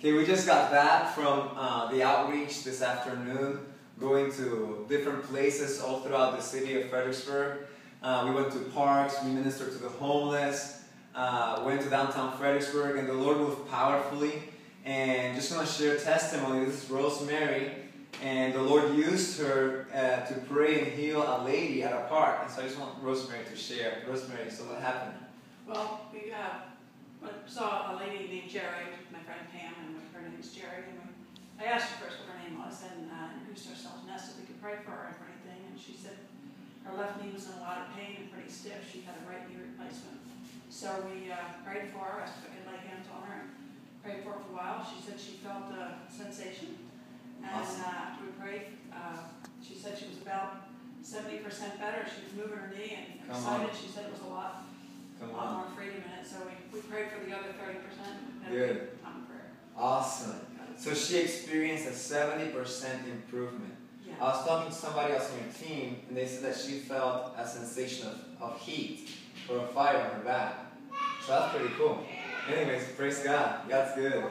Okay, we just got back from uh, the outreach this afternoon, going to different places all throughout the city of Fredericksburg. Uh, we went to parks, we ministered to the homeless, uh, went to downtown Fredericksburg, and the Lord moved powerfully. And just want to share testimony. This is Rosemary, and the Lord used her uh, to pray and heal a lady at a park. And so I just want Rosemary to share. Rosemary, so what happened? Well, we uh, saw a lady named Jerry, my friend Pam, and her name is Jerry. And we, I asked her first what her name was and uh, introduced ourselves and asked if we could pray for her or anything. And she said her left knee was in a lot of pain and pretty stiff. She had a right knee replacement. So we uh, prayed for her, asked if I could lay hands on her, and prayed for her for a while. She said she felt a sensation. And Awesome. uh, after we prayed, uh, she said she was about 70% better. She was moving her knee and Come excited. She said it was a lot Come a lot on. more freedom in it, so we, we prayed for the other thirty percent. Good. Prayer. Awesome. So she experienced a 70% improvement. I was talking to somebody else on your team, and they said that she felt a sensation of, of heat or a fire on her back. So that's pretty cool. Anyways, praise God. God's good.